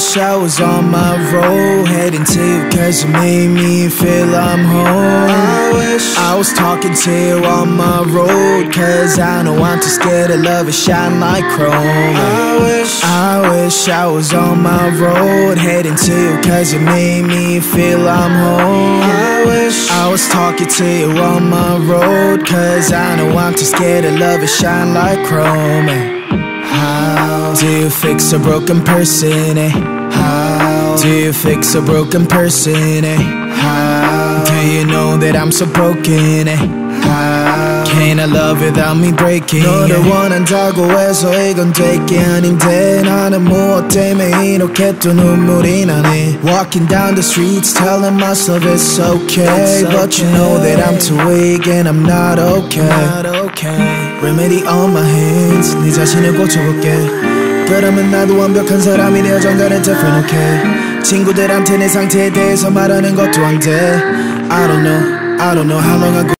wish I was on my road Heading to you cause you made me feel I'm home. I wish I was talking to you on my road Cause I know I'm too scared to love it shine like chrome. I wish I wish I was on my road Heading to you cause you made me feel I'm home. I wish I was talking to you on my road Cause I know I'm too scared to love it shine like chrome do you fix a broken person, eh? How do you fix a broken person, eh? How do you know that I'm so broken, eh? How can I love without me breaking 너를 원한다고 해서 이건 될게 아닌데 나는 무엇 때문에 이렇게 또 눈물이 나네 Walking down the streets telling myself it's okay But you know that I'm too weak and I'm not okay Remedy on my hands 네 자신을 고쳐볼게 그러면 나도 완벽한 사람이 되어 정가는 different okay 친구들한테 내 상태에 대해서 말하는 것도 안돼 I don't know I don't know how long ago